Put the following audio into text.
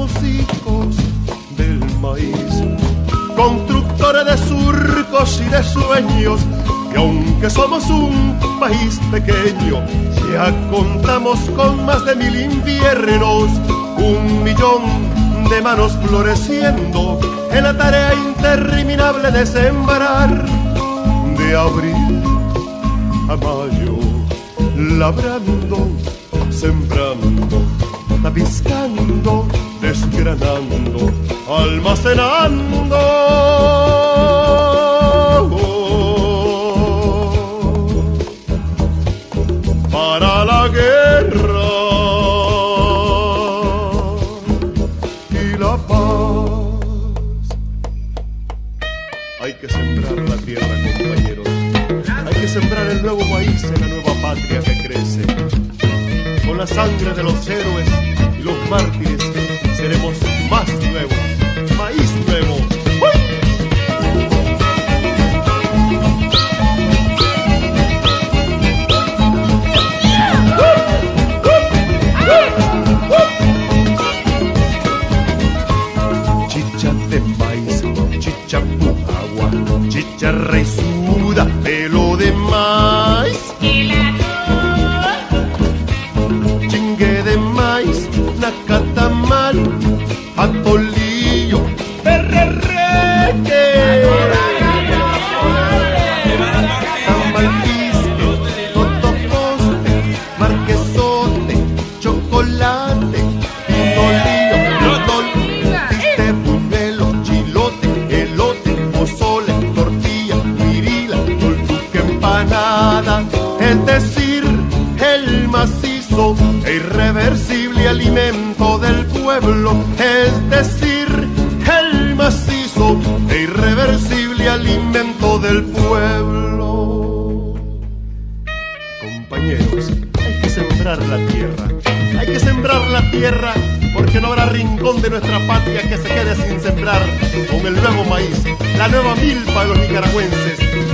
somos hijos del maíz, constructores de surcos y de sueños, y aunque somos un país pequeño, ya contamos con más de mil inviernos, un millón de manos floreciendo en la tarea interminable de sembrar de abril a mayo, labrando, sembrando, tapizcando desgranando, almacenando. Para la guerra y la paz. Hay que sembrar la tierra, compañeros. Hay que sembrar el nuevo maíz en la nueva patria que crece. Con la sangre de los héroes y los mártires agua, chicha resuda, pelo de maíz. Chingue de maíz, nacatamal, atolillo, es decir, el macizo e irreversible alimento del pueblo, es decir, el macizo e irreversible alimento del pueblo. Compañeros, hay que sembrar la tierra, hay que sembrar la tierra porque no habrá rincón de nuestra patria que se quede sin sembrar con el nuevo maíz, la nueva milpa de los nicaragüenses.